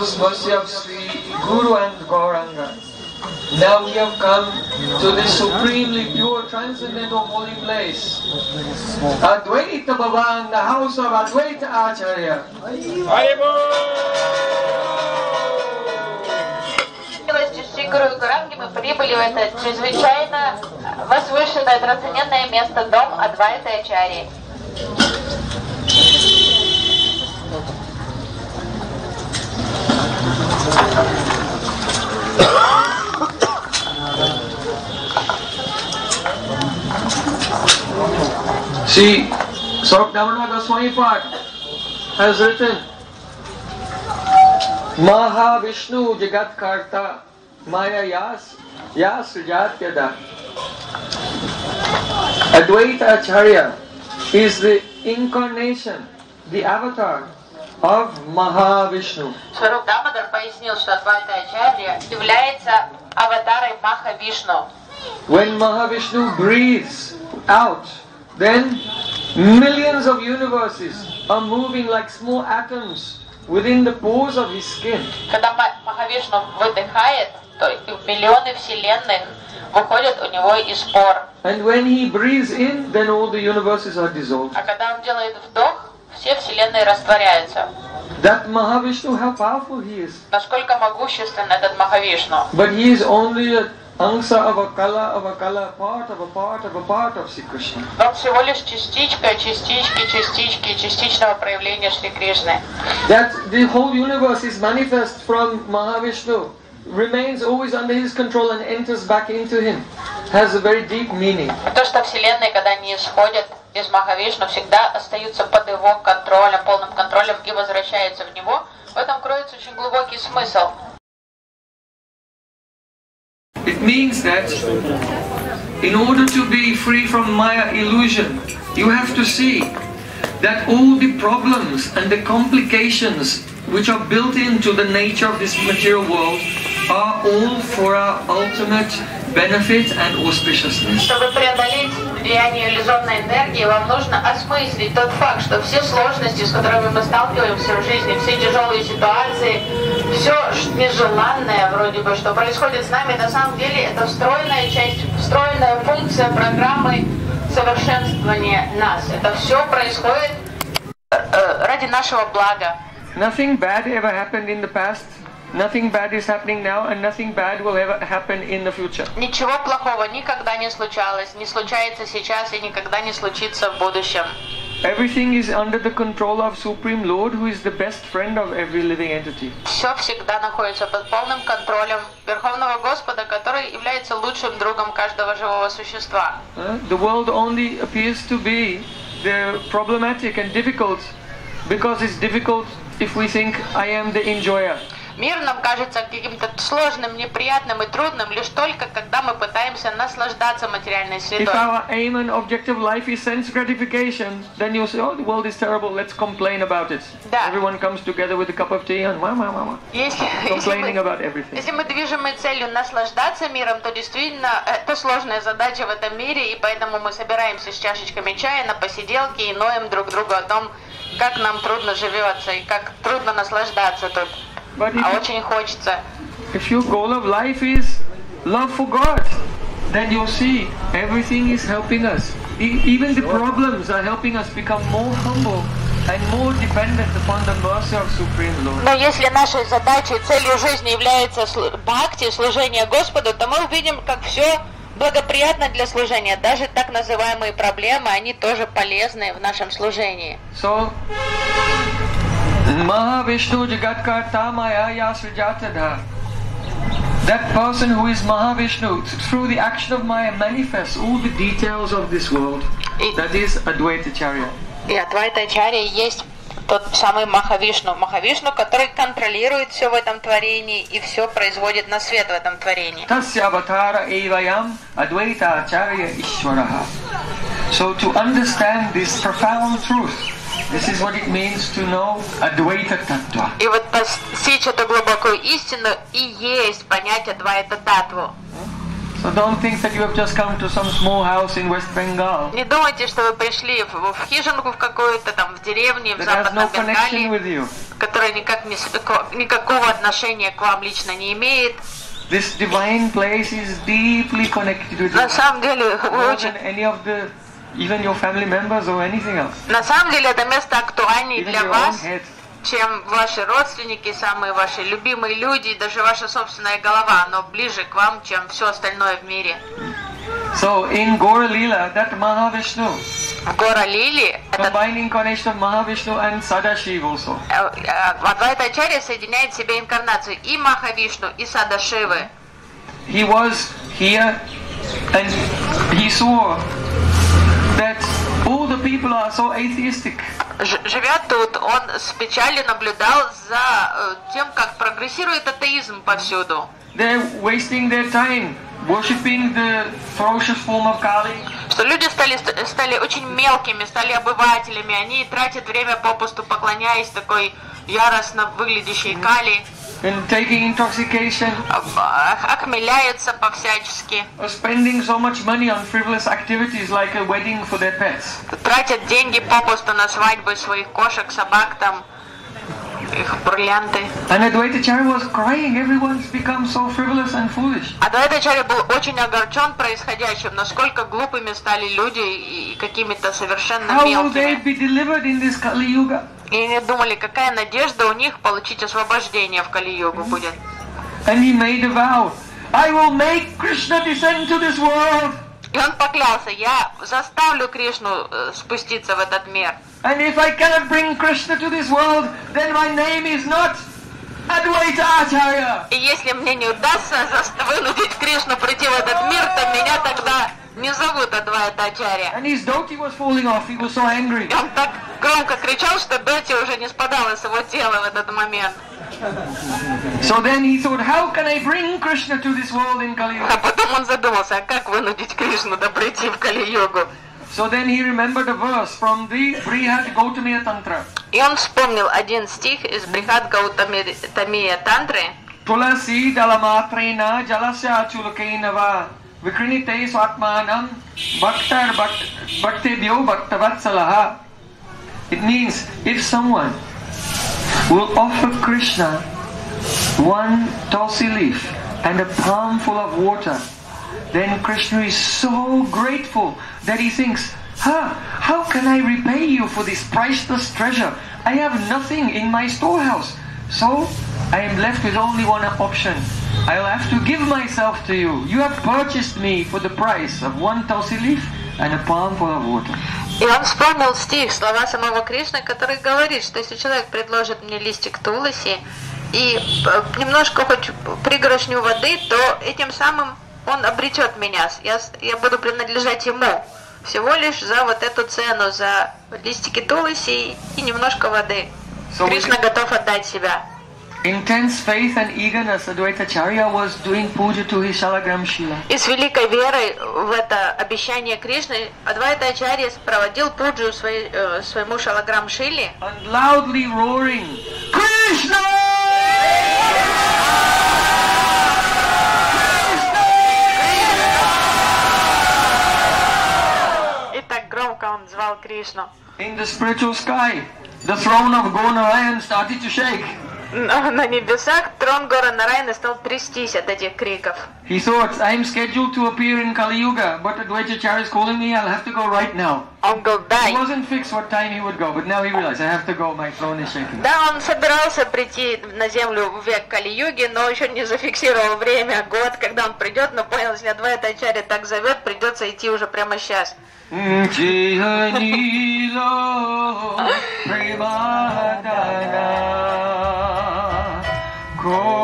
The causeless mercy of Sri Guru and Gauranga, now we have come to this supremely pure, transcendental holy place. Advaita Bhavan, the house of Advaita Acharya. Гуру Гуранги мы прибыли в это чрезвычайно возвышенное трансцендентное место, дом Адвайта Ачари. See, Sarvdhamana Goswami Pat has written Mahavishnu Jagat Karta Maya Yas Yas Jatyada Advaita Acharya is the incarnation, the avatar of Mahavishnu. Сваруб Дамадар пояснил, что Адвайта Ачарья является аватарой Маха Вишну. When Mahavishnu breathes out, then millions of universes are moving like small atoms within the pores of his skin. Когда Ма- Махавишну выдыхает, то миллионы вселенных выходят у него из пор. And when he breathes in, then all the universes are dissolved. А когда он делает вдох, все вселенные растворяются. That Mahavishnu, how powerful he is. Насколько могуществен этот Махавишну. But he is only a angsa of a kala, of a kala, part of a part of a part of Sri Krishna. Он всего лишь частичка, частички, частички, частичного проявления Шри Кришны. That the whole universe is manifest from Mahavishnu, remains always under his control and enters back into him, has a very deep meaning. То, что вселенные, когда не исходят из Махавишну, всегда остаются под его контролем, полным контролем и возвращаются в него, в этом кроется очень глубокий смысл. It means that in order to be free from Maya illusion, you have to see that all the problems and the complications which are built into the nature of this material world are all for our ultimate benefit and auspiciousness. Чтобы преодолеть влияние иллюзорной энергии, вам нужно осмыслить тот факт, что все сложности, с которыми мы сталкиваемся в жизни, все тяжелые ситуации, все нежеланное вроде бы, что происходит с нами, на самом деле это встроенная часть, встроенная функция программы совершенствования нас. Это все происходит э, э, ради нашего блага. Nothing bad ever happened in the past, nothing bad is happening now, and nothing bad will ever happen in the future. Ничего плохого никогда не случалось, не случается сейчас и никогда не случится в будущем. Everything is under the control of Supreme Lord, who is the best friend of every living entity. Все всегда находится под полным контролем Верховного Господа, который является лучшим другом каждого живого существа. Uh, the world only appears to be the problematic and difficult because it's difficult if we think I am the enjoyer. Мир нам кажется каким-то сложным, неприятным и трудным лишь только, когда мы пытаемся наслаждаться материальной If средой. our aim and objective life is sense gratification, then you'll say, oh, the world is terrible, let's complain about it. Да. Everyone comes together with a cup of tea and wah, wah, Если, если, complaining мы, about everything. если мы движимой целью наслаждаться миром, то действительно это сложная задача в этом мире, и поэтому мы собираемся с чашечками чая на посиделке и ноем друг другу о том, как нам трудно живется и как трудно наслаждаться тут. А if, очень хочется. if your goal of life is love for God, then you'll see everything is helping us. E- even the problems are helping us become more humble and more dependent upon the mercy of Supreme Lord. Но если нашей задачей, целью жизни является бхакти, служение Господу, то мы увидим, как все благоприятно для служения. Даже так называемые проблемы, они тоже полезны в нашем служении. So, Mahavishnu Jagatkarta Maya Yasrijatada. That person who is Mahavishnu, through the action of Maya, manifests all the details of this world. That is Advaita Charya. И Адвайта Ачарья есть тот самый Махавишну. Махавишну, который контролирует все в этом творении и все производит на свет в этом творении. So to understand this profound truth, This is what it means to know Advaita Tattva. И вот постичь эту глубокую истину и есть понятие Двайта Татву. So don't think that you have just come to some small house in West Bengal Не думайте, что вы пришли в, в хижинку в какую-то там в деревне в no Западном connection Бенгалии, которая никак не, никакого отношения к вам лично не имеет. This divine place is deeply connected with you. На самом деле, очень, than any of the, even your family members or anything else. на самом деле это место актуальнее Even для вас, чем ваши родственники, самые ваши любимые люди, даже ваша собственная голова, но ближе к вам, чем все остальное в мире. So in Gora Lila, that Mahavishnu, В Гора Лили, это combined incarnation of Mahavishnu and Sadashiv also. э, э, Адвайта Ачарья соединяет в себе инкарнацию и Махавишну, и Садашивы. He was here and he saw that all the people are so atheistic. Ж- Живя тут, он с печалью наблюдал за э, тем, как прогрессирует атеизм повсюду. They're wasting their time worshipping the ferocious form of Kali, Что люди стали, стали очень мелкими, стали обывателями, они тратят время попусту, поклоняясь такой яростно выглядящей Кали, and taking intoxication, охмеляются по-всячески, or spending so much money on frivolous activities like a wedding for their pets. тратят деньги попусту на свадьбы своих кошек, собак там, их бриллианты. And Advaitacharya was crying, everyone's become so frivolous and foolish. А Адвайтачарья был очень огорчен происходящим, насколько глупыми стали люди и какими-то совершенно How will they мелкими. be delivered in this Kali Yuga? И они думали, какая надежда у них получить освобождение в Кали-югу будет. And he made a vow, I will make Krishna descend to this world. И он поклялся, я заставлю Кришну э, спуститься в этот мир. And if I cannot bring Krishna to this world, then my name is not Advaita Acharya. И если мне не удастся вынудить Кришну прийти в этот мир, то меня тогда не зовут Адвайта Ачарья. And his dhoti was falling off, he was so angry. И он так громко кричал, что Доти уже не спадала с его тела в этот момент. So then he thought, how can I bring Krishna to this world in Kali А Yuga? потом он задумался, а как вынудить Кришну да прийти в Кали-югу? So then he remembered a verse from the Brihad Gautamiya Tantra. И он вспомнил один стих из Брихат Гаутами Тамия Тантры, Tulasi dalamatrena jalasya chulakaina va swatmanam bhaktar bhakt- bhaktebhyo bhaktavatsalaha. It means if someone will offer Krishna one tulsi leaf and a palm full of water, then Krishna is so grateful that he thinks, huh, how can I repay you for this priceless treasure? I have nothing in my storehouse. So I am left with only one option. I'll have to give myself to you. You have purchased me for the price of one tulsi leaf and a palm full of water. И он вспомнил стих, слова самого Кришны, который говорит, что если человек предложит мне листик туласи и э, немножко хоть пригоршню воды, то этим самым он обретет меня. Я, я буду принадлежать ему. Всего лишь за вот эту цену, за листики туласи и немножко воды. So Кришна готов отдать себя. Intense faith and eagerness, Advaita Charya was doing puja to his Shalagram Shila. И с великой верой в это обещание Кришны Адвайта Ачарья проводил пуджу своей, э, своему Шалаграм Шили And loudly roaring, Krishna! И так громко он звал Кришну. In the spiritual sky, the throne of Gonarayan started to shake. На, небесах трон Гора Нарайны стал трястись от этих криков. He thought, I'm scheduled to appear in Kali Yuga, but Advaita Charya is calling me, I'll have to go right now. Он говорил, да, It wasn't fixed what time he would go, but now he realized, I have to go, my throne is shaking. да, он собирался прийти на землю в век Кали-юги, но еще не зафиксировал время, год, когда он придет, но понял, если Адвайта Ачарья так зовет, придется идти уже прямо сейчас. Jihanilo Premadana Oh.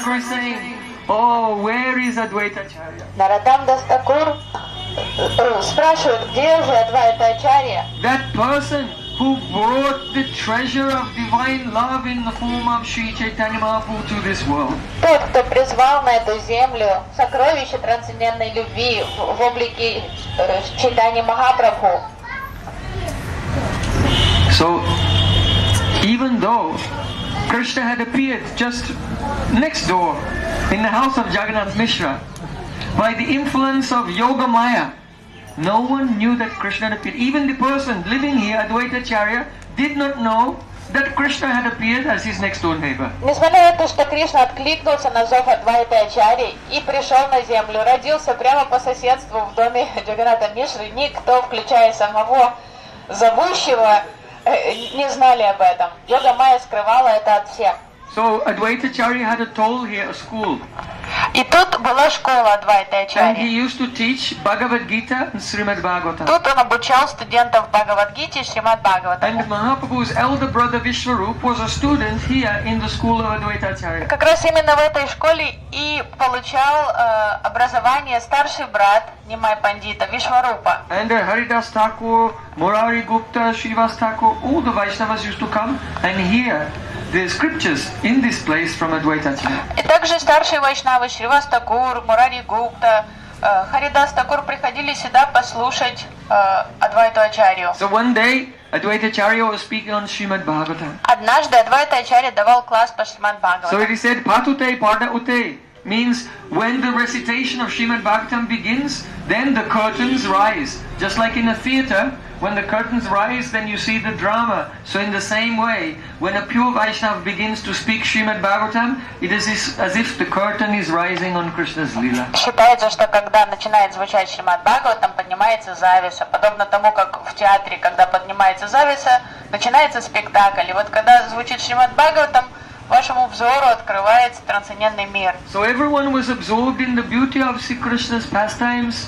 Thakur is saying, Oh, where is Advaita Acharya? Нарадам Дастакур э, спрашивает, где же Адвайта Ачарья? That person who brought the treasure of divine love in the form of Sri Chaitanya Mahaprabhu to this world. Тот, кто призвал на эту землю сокровище трансцендентной любви в, в облике э, читания Махапрабху. So, even though Krishna had appeared just next door in the house of Jagannath Mishra, by the influence of Yoga Maya, no one knew that Krishna had appeared. Even the person living here, Advaita Acharya, did not know that Krishna had appeared as his next door neighbor. Несмотря на то, что Кришна откликнулся на зов Адвайты Ачари и пришел на землю, родился прямо по соседству в доме Джаганата Мишры, никто, включая самого зовущего, э, не знали об этом. Йога Майя скрывала это от всех. So Advaita Acharya had a toll here, a school, И тут была школа Адвайты and he used to teach Bhagavad Gita and Srimad Bhagavatam. Тут он обучал студентов Бхагавадгите и Шримад Бхагавата. And Mahaprabhu's elder brother Vishwarup was a student here in the school of Advaita Acharya. Как раз именно в этой школе и получал э, образование старший брат Нимай Пандита Вишварупа. And uh, Haridas Thakur, Murari Gupta, Srivas Thakur, all the Vaishnavas used to come and hear the scriptures in this place from Advaita Acharya. И также старшие вайшнавы Шривас Такур, Мурари Гупта, э, Харидас Такур приходили сюда послушать э, Адвайту Ачарью. So one day, Advaita Acharya was speaking on Srimad Bhagavatam. Однажды Адвайта Ачарья давал класс по Шримад So Бхагаватам. it is said, Patute Pada Ute means when the recitation of Srimad Bhagavatam begins, then the curtains rise. Just like in a theater, when the curtains rise, then you see the drama. So in the same way, when a pure Vaishnav begins to speak Srimad Bhagavatam, it is as- as if the curtain is rising on Krishna's Leela. Считается, что когда начинает звучать Шримад Бхагаватам, поднимается завеса. Подобно тому, как в театре, когда поднимается завеса, начинается спектакль. И вот когда звучит Шримад Бхагаватам, вашему взору открывается трансцендентный мир. So everyone was absorbed in the beauty of Sri Krishna's pastimes,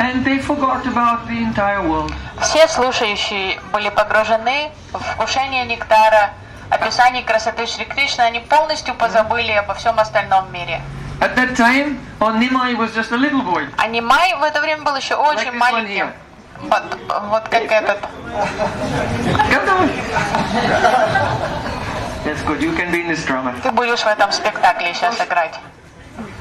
and they forgot about the entire world. Все слушающие были погружены в вкушение нектара, описание красоты Шри Кришны, они полностью позабыли обо всем остальном мире. At that time, Nimai was just a little boy. А Нимай в это время был еще Like очень one маленьким. Вот, вот как этот. Come down. That's good. You can be in this drama. Ты будешь в этом спектакле сейчас играть.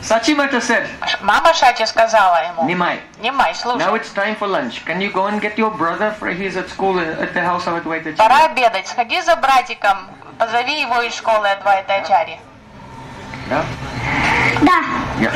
Sachimata said, Ш- Мама Шати сказала ему, Nimai, Нимай, now слушай, it's time for lunch. Can you go and get your brother for he's at school uh, at the house of Advaita пора Acharya? обедать, сходи за братиком, позови его из школы Адвайта Ачари. Yeah? Да. Yeah.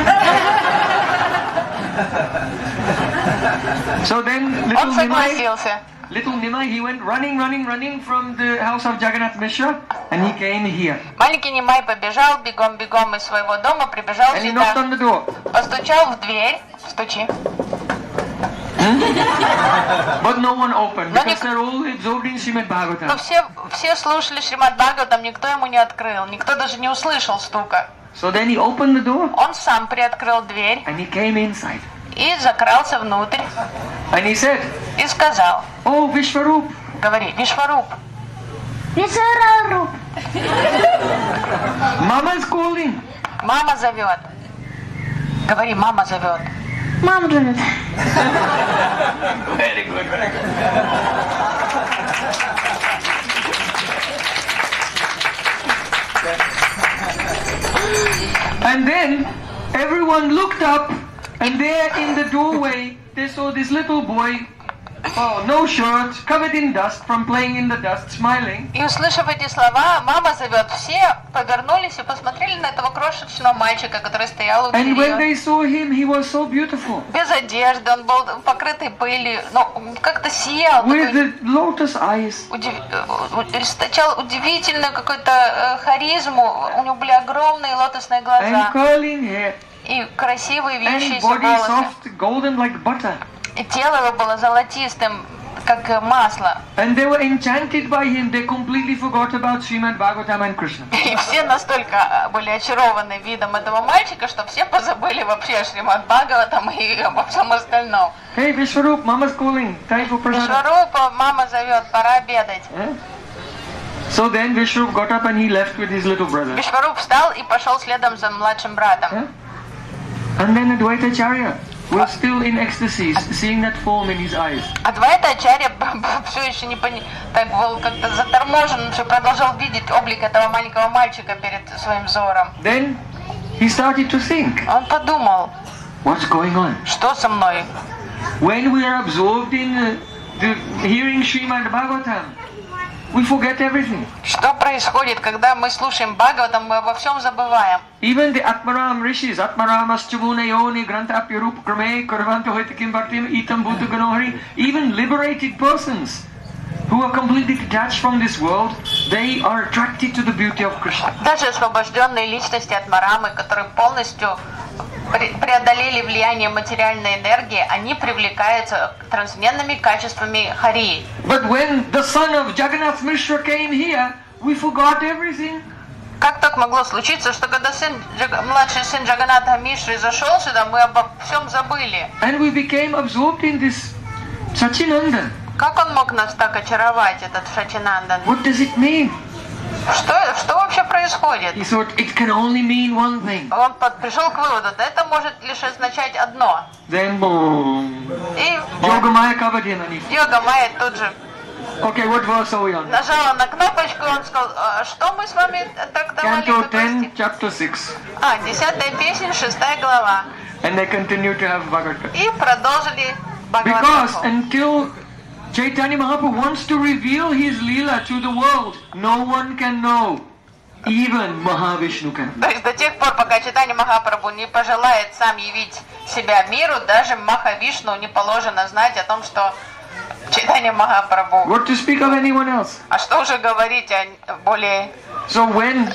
so then little Он Nimai, согласился. little Nimai, he went running, running, running from the house of Jagannath Mishra and he came here. Маленький Нимай побежал бегом-бегом из своего дома, прибежал And he knocked сюда, on the door. постучал в дверь, стучи. But no one opened because they're all absorbed in Srimad Но Bhagavatam. все, все слушали Шримад Бхагаватам, никто ему не открыл, никто даже не услышал стука. So then he opened the door Он сам приоткрыл дверь and he came inside. и закрался внутрь And he said, и сказал, Oh Vishwarup, говори, Вишваруп, Висарару. Mama's calling. мама зовет. Говори, мама зовет. Мам зовет. Very good, very good. And then everyone looked up, and there in the doorway they saw this little boy, oh, no shirt, covered in dust from playing in the dust, smiling. И услышав эти слова, мама зовет, все повернулись и посмотрели на этого крошечного мальчика, который стоял у And when двери. they saw him, he was so beautiful, Без одежды, он был покрытый пылью, но как-то сиял, with такой the lotus eyes. удив- источал удивительную какую-то э, харизму, у него были огромные лотосные And глаза curling hair, и красивые and вьющиеся body волосы. soft, golden like butter. И тело его было золотистым, как масло. And they were enchanted by him. They completely forgot about Srimad Bhagavatam and Krishna. И все настолько э, были очарованы видом этого мальчика, что все позабыли вообще о Шримад Бхагаватам и обо всем остальном. Hey Vishwarup, Mama's calling. Time for prasadam. Вишварупа, мама зовет, пора обедать. Eh? So then Vishnu got up and he left with his little brother. Вишваруб встал и пошел следом за младшим братом. And then Advaita Acharya was still in ecstasy, seeing that form in his eyes. Адвайта Ачарья все еще не пони... так был как-то заторможен, он все продолжал видеть облик этого маленького мальчика перед своим взором. Then he started to think, Он подумал, what's going on? что со мной? When we are absorbed in uh, the hearing Srimad Bhagavatam, we forget everything. Что происходит, когда мы слушаем Бхагаватам, мы обо всем забываем. Even the Atmaram rishis, Atmaramas Chabunayoni, Granta Apyarup Krame, Kurvanto Hoitakim Bhartim, Itam Bhuta Ganohari, even liberated persons who are completely detached from this world, they are attracted to the beauty of Krishna. Даже освобожденные личности от Марамы, которые полностью преодолели влияние материальной энергии, они привлекаются трансцендентными качествами Хари. But when the son of Jagannath Mishra came here, we forgot everything. Как так могло случиться, что когда сын, младший сын Джаганата Мишры зашел сюда, мы обо всем забыли? And we became absorbed in this Sachinandan. Как он мог нас так очаровать, этот Шачинандан? What does it mean? Что, что вообще происходит? He thought it can only mean one thing. Он пришел к выводу, да это может лишь означать одно. Then boom. И him and he Йога Майя тут же Okay, what verse are we on? нажала на кнопочку, он сказал, «А что мы с вами трактовали? Canto какой 10, стих?» chapter 6. А, десятая песня, шестая глава. And they continue to have Bhagavad Gita. И продолжили Because Бхагаватаму. until Chaitanya Mahaprabhu wants to reveal his Leela to the world, no one can know. Even Mahavishnu can. То есть до тех пор, пока Читание Махапрабху не пожелает сам явить себя миру, даже Махавишну не положено знать о том, что Читание Махапрабху. What to speak of anyone else? А что уже говорить о более So when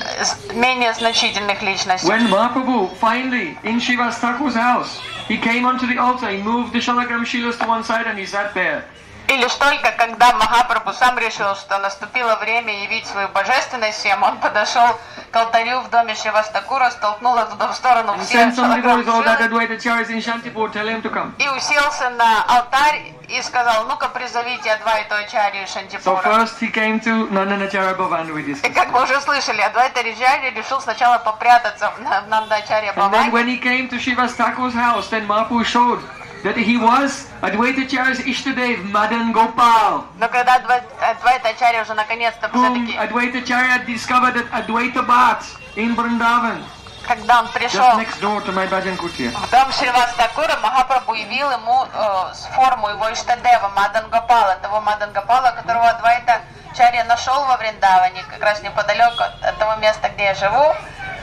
менее значительных личностях? when Mahaprabhu finally in Shiva's Thakur's house, he came onto the altar, he moved the Shalagram Shilas to one side and he sat there. И лишь только когда Махапрабху сам решил, что наступило время явить свою божественность всем, он подошел к алтарю в доме Шивастакура, столкнул оттуда в сторону And все sent some devotees, all that шалакрамшилы Advaita Charyas in Shantipur, tell him to come. и уселся на алтарь и сказал, ну-ка призовите Адвайту Ачарью So Шантипура. first he came to Nandanacharya Bhavan with his И как вы уже слышали, Адвайта Риджари решил сначала попрятаться в на- в Нандачаре And then when he came to Shiva's Thakur's house, then Mahaprabhu showed that he was Advaita Charya's Ishtadev, Madan Gopal, Но когда Адвай- Адвайта Ачарья уже наконец-то все-таки, Advaita Charya discovered at Advaita Bhat in Vrindavan, когда он пришел next door to my Bhajan Kutia. в дом Шривастакура, Махапрабху явил ему э, форму его Иштадева, Мадан Гопала, того Мадан Гопала, которого Адвайта Чарья нашел во Вриндаване, как раз неподалеку от того места, где я живу.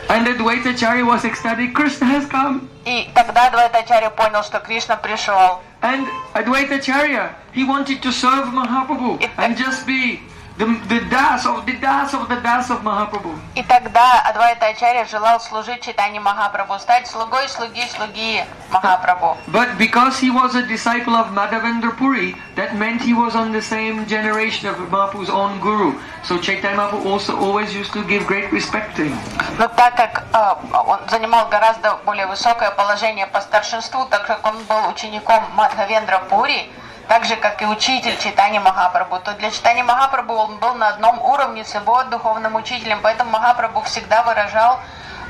And Advaita Charya was ecstatic, Krishna has come. И тогда Адвайта Чарья понял, что Кришна пришел. And Advaita Charya, he wanted to serve Mahaprabhu and just be the, the das of the das of the das of Mahaprabhu. И тогда Адвайта Ачарья желал служить Читани Махапрабху, стать слугой слуги слуги Махапрабху. But because he was a disciple of Madhavendra Puri, that meant he was on the same generation of Mahaprabhu's own guru. So Chaitanya Mahaprabhu also always used to give great respect to him. Но так как э, он занимал гораздо более высокое положение по старшинству, так как он был учеником Мадхавендра Пури, так же, как и учитель Читани Махапрабху, то для Читани Махапрабху он был на одном уровне с его духовным учителем, поэтому Махапрабху всегда выражал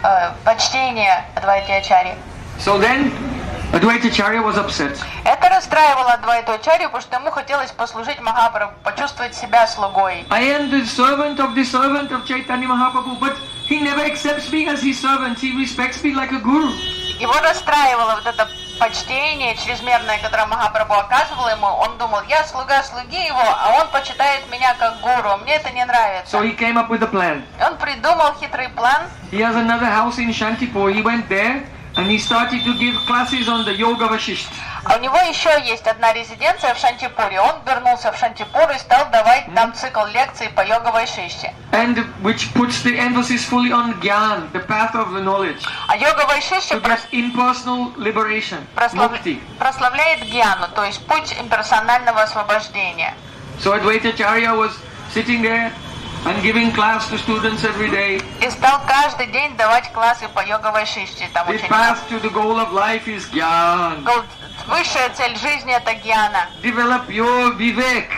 э, почтение Адвайти Ачари. So then Charya was upset. Это расстраивало Адвайту Ачарью, потому что ему хотелось послужить Махапрабху, почувствовать себя слугой. I am the servant of the servant of Chaitanya Mahaprabhu, but he never accepts me as his servant. He respects me like a guru. Его расстраивало вот это почтение чрезмерное, которое Махапрабху оказывал ему. Он думал, я слуга слуги его, а он почитает меня как гуру. Мне это не нравится. So he came up with a plan. Он придумал хитрый план. He has another house in Shantipur. He went there and he started to give classes on the Yoga Vashisht. А у него еще есть одна резиденция в Шантипуре. Он вернулся в Шантипур и стал давать там цикл лекций по йоговой шиште. And which puts the emphasis fully on Gyan, the path of the knowledge, А йоговой шиште to get impersonal liberation, mukti. прославляет гьяну, то есть путь имперсонального освобождения. So Advaita Charya was sitting there and giving class to students every day. И стал каждый день давать классы по йоговой шиште там The ученикам. path to the goal of life is Gyan. Гол- Высшая цель жизни это гьяна. Develop your Vivek.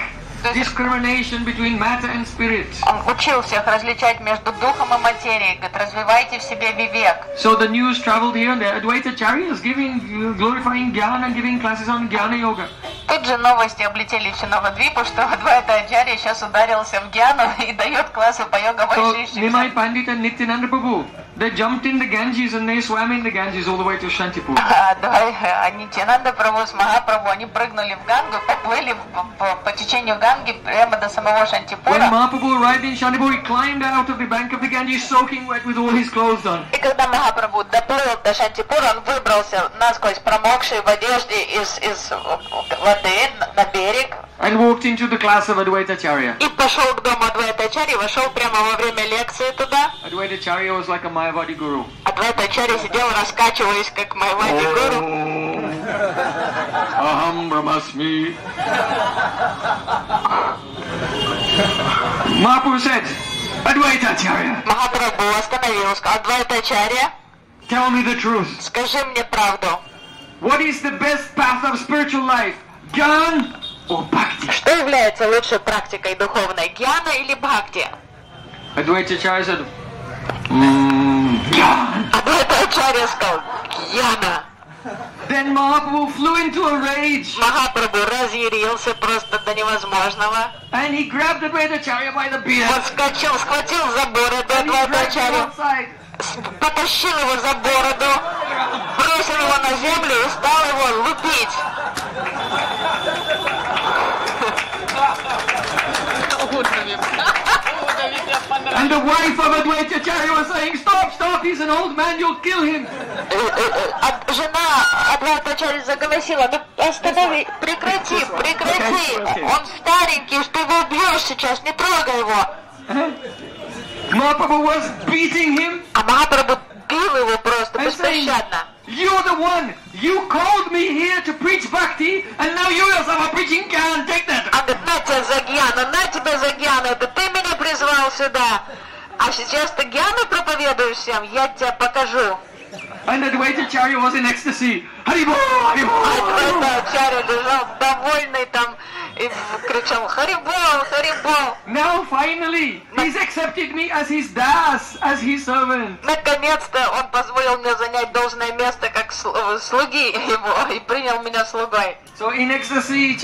Discrimination between matter and spirit. Он учил всех различать между духом и материей. Говорит, развивайте в себе вивек. So the news traveled here and there. Advaita Acharya is giving, glorifying Jnana and giving classes on Jnana Yoga. Тут же новости облетели всю Новодвипу, что Адвайта Ачарья сейчас ударился в Гьяну и дает классы по йога So Вайшиши. Nimai Pandit and Nityananda Prabhu, they jumped in the Ganges and they swam in the Ganges all the way to Shantipur. А Нитянанда Прабhu с Махапрабху, они прыгнули в Гангу, поплыли по, течению Ганги прямо до самого When Шантипура. Mahaprabhu arrived in Shantipur, he climbed out of the bank of the Ganges soaking wet with all his clothes on. И когда Махапрабху доплыл до Шантипура, он выбрался насквозь промокший в одежде из, из воды на берег and walked into the class of Advaita Acharya. и пошел к дому Адвайтачари, вошел прямо во время лекции туда. Advaita Acharya was like a Mayavadi guru. Адвайтачари сидел, раскачиваясь, как Майвади Гуру. Aham Brahmasmi. Mahaprabhu said, Advaita Acharya, Махапрабху остановил, сказал, Адвайтачарья, tell me the truth. скажи мне правду. What is the best path of spiritual life? Gyan or Bhakti? Что является лучшей практикой духовной, гьяна или бхакти? Gyan. Адвайтачарья сказал, гьяна. Then Mahaprabhu flew into a rage Махапрабху разъярился просто до невозможного. and he grabbed Advaita Acharya by the beard Он скачал, схватил за бороду outside. потащил его за бороду, бросил его на землю и стал его лупить. And the wife of Advaita Acharya was saying, stop, stop, he's an old man, you'll kill him. Э, э, э, Жена Адвайтачари заголосила, ну останови, прекрати, прекрати, он старенький, что его убьешь сейчас, не трогай его. Mahaprabhu was beating him А Махапрабху бил его просто беспощадно. you're the one, you called me here to preach bhakti and now you yourself are preaching Gyan, take that. Он говорит, на тебя за Гьяну, на тебя за Гьяну, это ты меня призвал сюда. А сейчас ты Гьяну проповедуешь всем, я тебе покажу. And Advaita Acharya was in ecstasy. Haribol, Haribol. Адвайтачарья лежал довольный там и кричал «Харибол, Харибол!». Now finally, he's accepted me as his das, as his servant. Наконец-то он позволил мне занять должное место как сл- слуги его и принял меня слугой. So in ecstasy,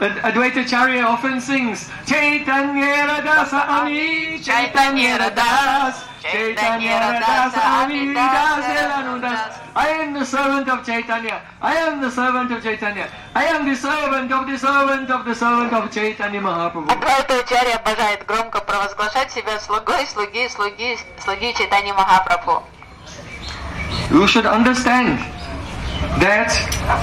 Chait- Advaita Acharya often sings Chaitanya Radasa Ami Chaitanya Radas Chaitanya Radasa Ami Das Elanudas I am the servant of Chaitanya I am the servant of Chaitanya I am the servant of the servant of the servant of Chaitanya Mahaprabhu Адвайтачарья обожает громко провозглашать себя слугой, слуги, слуги, слуги Чайтани Махапрабху. You should understand that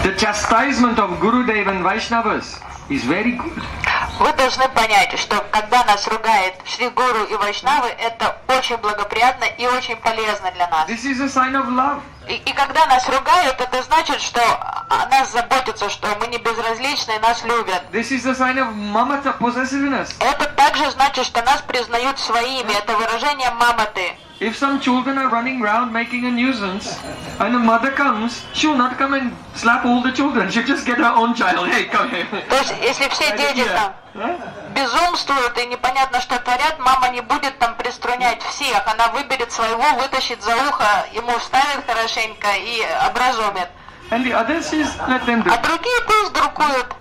the chastisement of Gurudev and Vaishnavas is very good. Вы должны понять, что когда нас ругает Шри Гуру и Вайшнавы, это очень благоприятно и очень полезно для нас. This is a sign of love. И, и когда нас ругают, это значит, что о нас заботятся, что мы не безразличны и нас любят. This is a sign of mamata possessiveness. Это также значит, что нас признают своими. Это выражение маматы. If some children are running around making a nuisance, and the mother comes, she will not come and slap all the children. She'll just get her own child. Hey, come here. То есть, если все дети там безумствуют и непонятно что творят, мама не будет там приструнять всех. Она выберет своего, вытащит за ухо, ему вставит хорошенько и образумит. And the others, she's let them do. А другие пусть друкуют.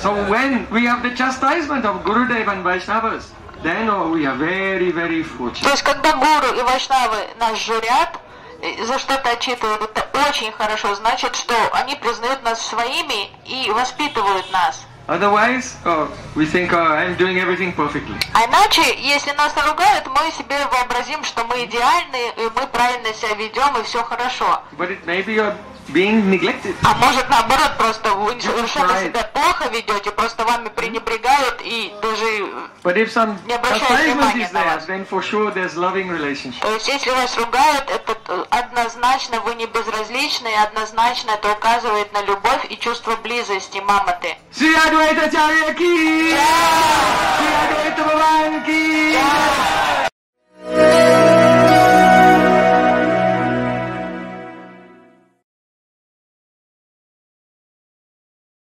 So when we have the chastisement of Gurudev and Vaishnavas, then oh, we are very, very То fortunate. есть, когда гуру и вайшнавы нас журят, и за что-то отчитывают, это очень хорошо. Значит, что они признают нас своими и воспитывают нас. Otherwise, oh, we think, oh, I'm doing everything perfectly. А иначе, если нас ругают, мы себе вообразим, что мы идеальны, и мы правильно себя ведем, и все хорошо. But it may be you're being neglected. А может наоборот, просто вы совершенно себя плохо ведете, просто вами пренебрегают и даже... But if some Не chastisement внимания is на there, вас. then for sure there's loving relationship. То есть если вас ругают, это однозначно вы не безразличны, и однозначно это указывает на любовь и чувство близости. Sri Advaita Acharya ki! Sri Advaita Bhavan ki!